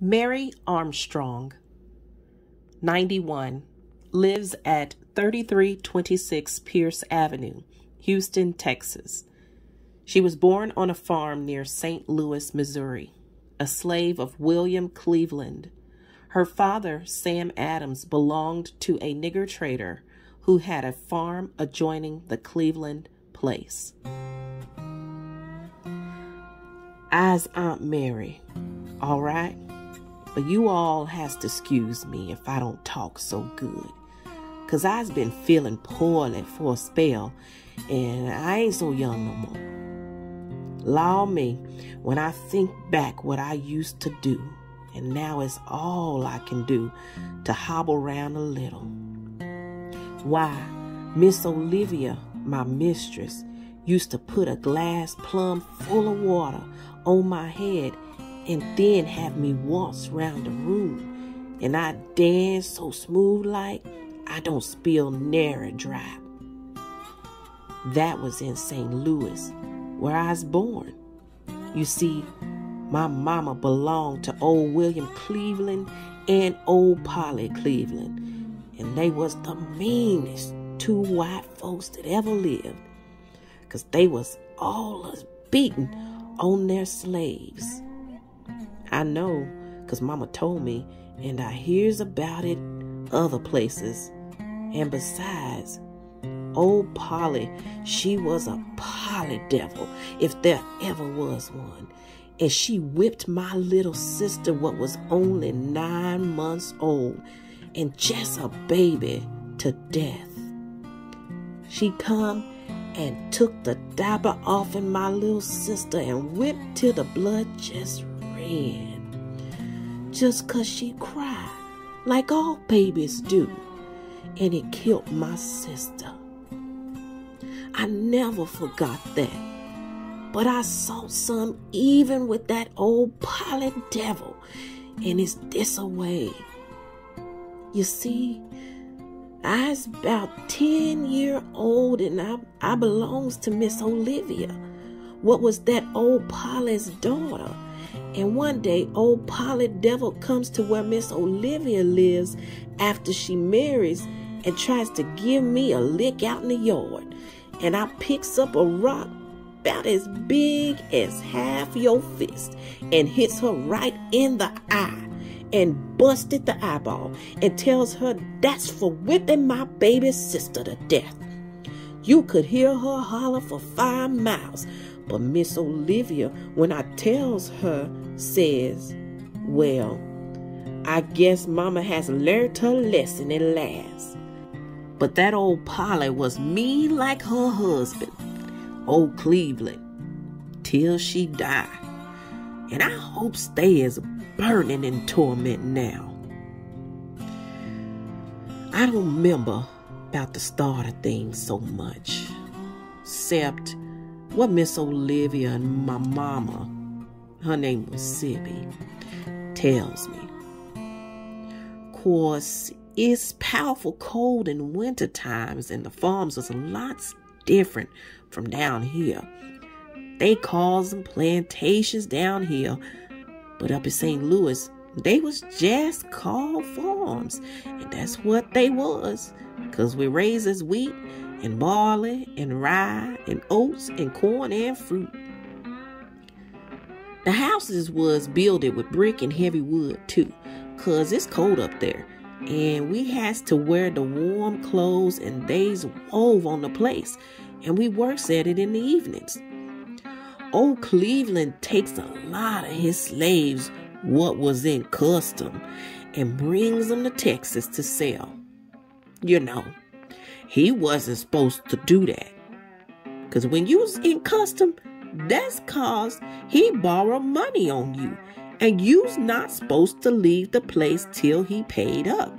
Mary Armstrong, 91, lives at 3326 Pierce Avenue, Houston, Texas. She was born on a farm near St. Louis, Missouri, a slave of William Cleveland. Her father, Sam Adams, belonged to a nigger trader who had a farm adjoining the Cleveland place. As Aunt Mary, all right? But you all has to excuse me if I don't talk so good. Cause I's been feeling poorly for a spell and I ain't so young no more. Law me when I think back what I used to do and now it's all I can do to hobble around a little. Why, Miss Olivia, my mistress, used to put a glass plumb full of water on my head and then have me waltz round the room. And I dance so smooth like I don't spill nary drop. That was in St. Louis, where I was born. You see, my mama belonged to old William Cleveland and old Polly Cleveland, and they was the meanest two white folks that ever lived, 'cause they was all us beaten on their slaves. I know, 'cause mama told me, and I hears about it other places. And besides, old Polly, she was a Polly devil, if there ever was one. And she whipped my little sister, what was only nine months old, and just a baby, to death. She come and took the diaper off in my little sister and whipped till the blood just ran. Just 'cause she cried, like all babies do. And it killed my sister. I never forgot that. But I saw some even with that old Polly devil, and it's this away. You see, I's about 10 year old and I, I belongs to Miss Olivia. What was that old Polly's daughter? And one day, old Polly Devil comes to where Miss Olivia lives after she marries and tries to give me a lick out in the yard. And I picks up a rock about as big as half your fist and hits her right in the eye and busted the eyeball and tells her that's for whipping my baby sister to death. You could hear her holler for five miles, but Miss Olivia, when I tells her, says, Well, I guess Mama has learned her lesson at last. But that old Polly was mean like her husband, old Cleveland, till she died. And I hope stay as burning in torment now. I don't remember about the start of things so much, except what Miss Olivia and my mama, her name was Sibby, tells me. Course, it's powerful cold in winter times, and the farms was lots different from down here. They calls them plantations down here, but up in St. Louis, they was just called farms. And that's what they was. Cause we raises wheat and barley and rye and oats and corn and fruit. The houses was builded with brick and heavy wood too. Cause it's cold up there. And we has to wear the warm clothes and they's wove on the place. And we works at it in the evenings. Old Cleveland takes a lot of his slaves, what was in custom, and brings them to Texas to sell. You know, he wasn't supposed to do that. Because when you was in custom, that's cause he borrowed money on you. And you's not supposed to leave the place till he paid up.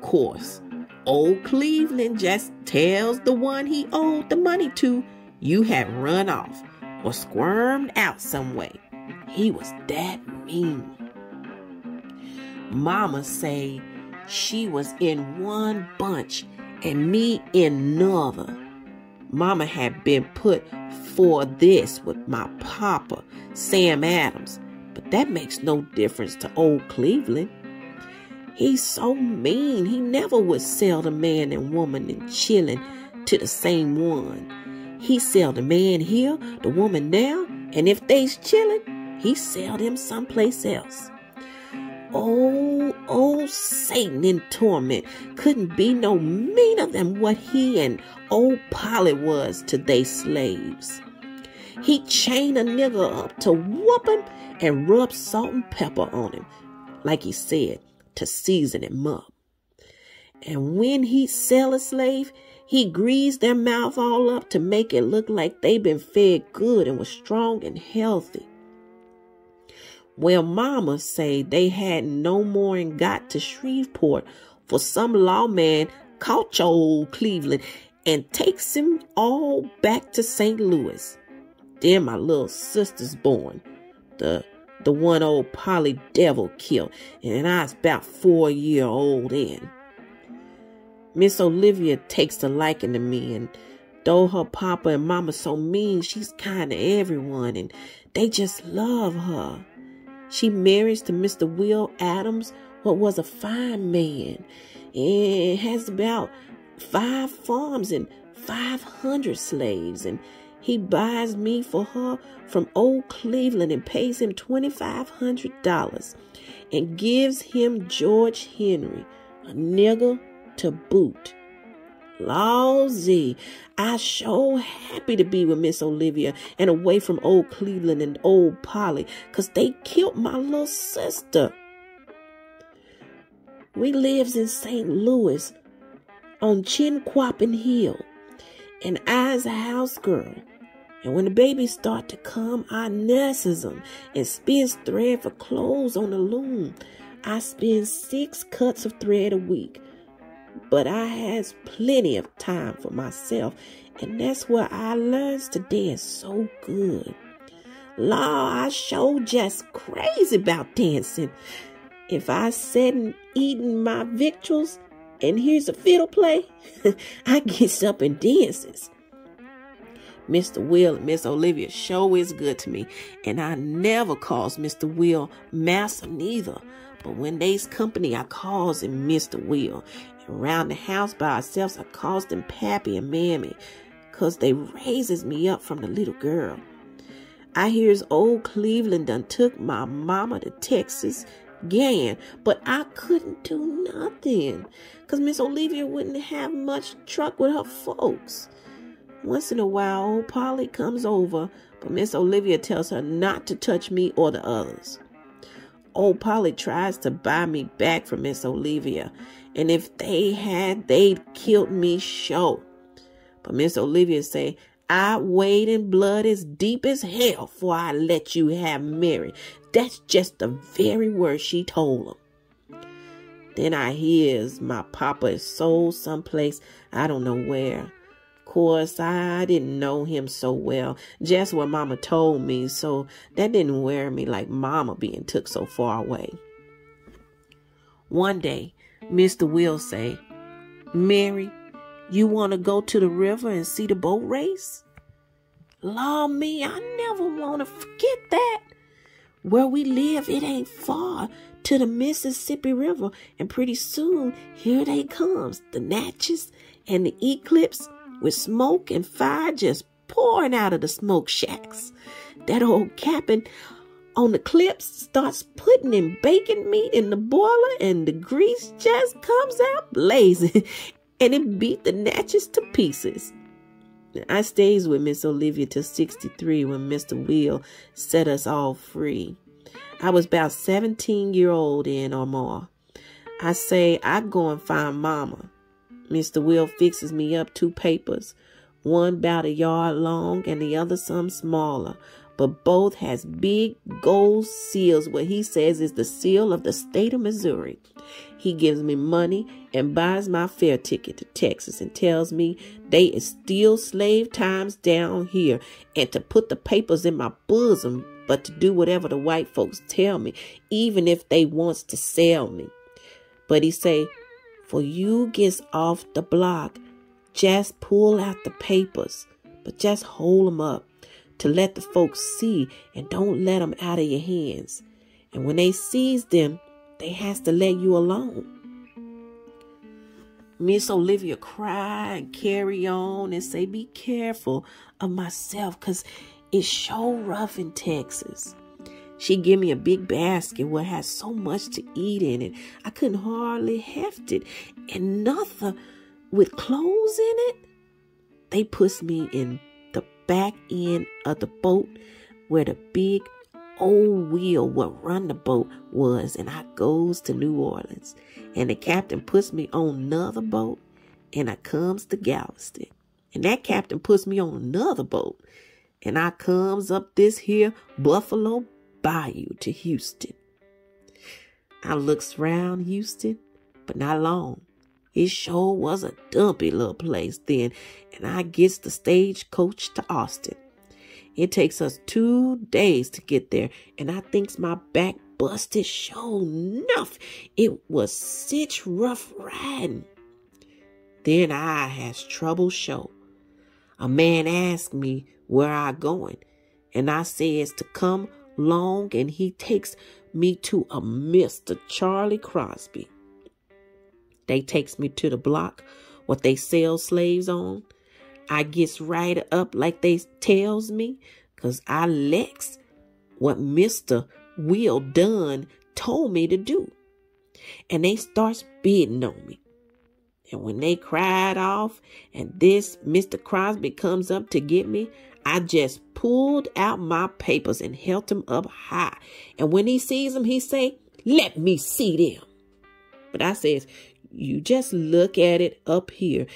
Course, old Cleveland just tells the one he owed the money to, you had run off or squirmed out some way. He was that mean. Mama say she was in one bunch and me in another. Mama had been put for this with my papa, Sam Adams, But that makes no difference to old Cleveland. He's so mean. He never would sell the man and woman and chillin' to the same one. He sell the man here, the woman there, and if they's chillin', he sell them someplace else. Oh, oh, Satan in torment couldn't be no meaner than what he and old Polly was to they slaves. He chain a nigger up to whoop him and rub salt and pepper on him, like he said, to season him up. And when he sell a slave, he greased their mouth all up to make it look like they been fed good and was strong and healthy. Well, mama say they had no more and got to Shreveport for some lawman caught your old Cleveland and takes him all back to St. Louis. Then my little sister's born. The the one old Polly Devil killed, and I was about four year old then. Miss Olivia takes a liking to me, and though her papa and mama so mean, she's kind to everyone, and they just love her. She marries to Mr. Will Adams, what was a fine man, and has about five farms and 500 slaves. And he buys me for her from old Cleveland and pays him $2,500 and gives him George Henry, a nigger to boot. Lawsy, I sure happy to be with Miss Olivia and away from old Cleveland and old Polly, 'cause they killed my little sister. We lives in St. Louis on Chinquapin Hill, and I's a house girl. And when the babies start to come, I nurses them and spins thread for clothes on the loom. I spin six cuts of thread a week but I has plenty of time for myself, and that's where I learns to dance so good. Law, I show just crazy about dancing. If I sit and eating my victuals and here's a fiddle play, I gets up and dances. Mr. Will and Miss Olivia show is good to me, and I never calls Mr. Will master neither. But when they's company, I calls him Mr. Will. And round the house by ourselves, I calls them Pappy and Mammy, 'cause they raises me up from the little girl. I hears old Cleveland done took my mama to Texas, Gan, but I couldn't do nothing, 'cause Miss Olivia wouldn't have much truck with her folks. Once in a while, old Polly comes over, but Miss Olivia tells her not to touch me or the others. Old Polly tries to buy me back from Miss Olivia, and if they had, they'd killed me sure. But Miss Olivia say, I wade in blood as deep as hell before I let you have Mary. That's just the very word she told him. Then I hears my papa is sold someplace, I don't know where. Course, I didn't know him so well, just what mama told me, so that didn't wear me like mama being took so far away. One day, Mr. Will say, Mary, you want to go to the river and see the boat race? Law me, I never want to forget that. Where we live, it ain't far to the Mississippi River, and pretty soon here they comes, the Natchez and the Eclipse, with smoke and fire just pouring out of the smoke shacks. That old captain on the Eclipse starts putting in bacon meat in the boiler and the grease just comes out blazing and it beat the Natchez to pieces. I stays with Miss Olivia till 63 when Mr. Will set us all free. I was about 17 year old in or more. I say I go and find mama. Mr. Will fixes me up two papers, one about a yard long and the other some smaller but both has big gold seals, what he says is the seal of the state of Missouri. He gives me money and buys my fare ticket to Texas and tells me they is still slave times down here and to put the papers in my bosom, but to do whatever the white folks tell me, even if they wants to sell me. But he say, for you gets off the block, just pull out the papers, but just hold them up to let the folks see and don't let them out of your hands. And when they seize them, they has to let you alone. Miss Olivia cry and carry on and say, be careful of myself because it's so rough in Texas. She give me a big basket where it has so much to eat in it. I couldn't hardly heft it. And nothing with clothes in it. They puts me in the back end of the boat where the big old wheel what run the boat was and I goes to New Orleans. And the captain puts me on another boat and I comes to Galveston. And that captain puts me on another boat and I comes up this here Buffalo Bayou to Houston. I looks round Houston, but not long. It sure was a dumpy little place then, and I gets the stagecoach to Austin. It takes us two days to get there, and I thinks my back busted sure enough. It was such rough riding. Then I has trouble show. A man asked me where I going, and I says to come long and he takes me to a Mr. Charlie Crosby. They takes me to the block what they sell slaves on. I gets right up like they tells me because I lex what Mr. Will Dunn told me to do. And they starts bidding on me. And when they cried off and this Mr. Crosby comes up to get me, I just pulled out my papers and held them up high. And when he sees them, he say, let me see them. But I says, you just look at it up here.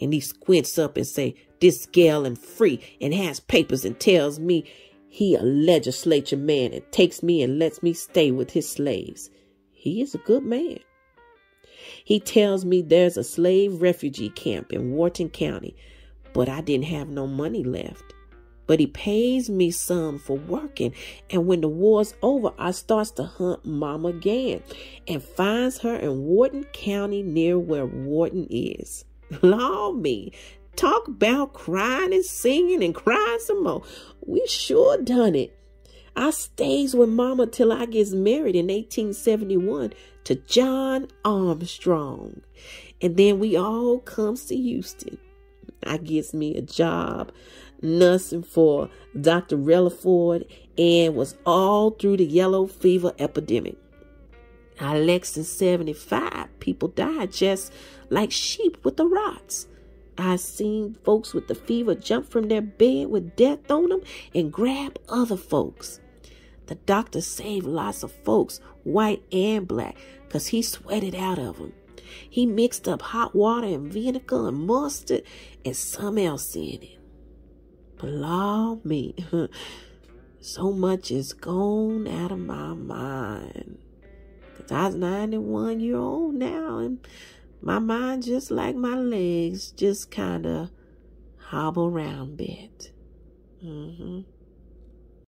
And he squints up and say, this gal and free and has papers and tells me he a legislature man and takes me and lets me stay with his slaves. He is a good man. He tells me there's a slave refugee camp in Wharton County, but I didn't have no money left but he pays me some for working. And when the war's over, I starts to hunt mama again and finds her in Wharton County near where Wharton is. Law me, talk about crying and singing and crying some more. We sure done it. I stays with mama till I gets married in 1871 to John Armstrong. And then we all comes to Houston. I gets me a job nursing for Dr. Relaford and was all through the yellow fever epidemic. Now, Lexington 75 people died just like sheep with the rots. I seen folks with the fever jump from their bed with death on them and grab other folks. The doctor saved lots of folks, white and black, because he sweated out of them. He mixed up hot water and vinegar and mustard and some else in it. Blah me. so much is gone out of my mind. Cause I was 91 year old now and my mind just like my legs just kind of hobble around a bit. Mm-hmm.